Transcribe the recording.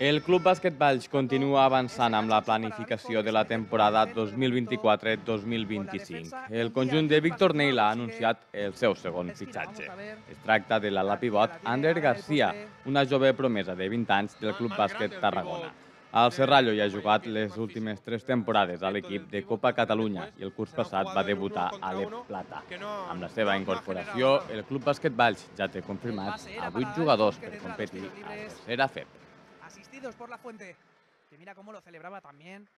El Club Bàsquet Valls continua avançant amb la planificació de la temporada 2024-2025. El conjunt de Víctor Neil ha anunciat el seu segon fitxatge. Es tracta de l'ala pivot Ander Garcia, una jove promesa de 20 anys del Club Bàsquet Tarragona. El Serrallo hi ha jugat les últimes tres temporades a l'equip de Copa Catalunya i el curs passat va debutar a l'Ep Plata. Amb la seva incorporació, el Club Bàsquet Valls ja té confirmats a 8 jugadors per competir a tercera FEP. Asistidos por la fuente, que mira cómo lo celebraba también.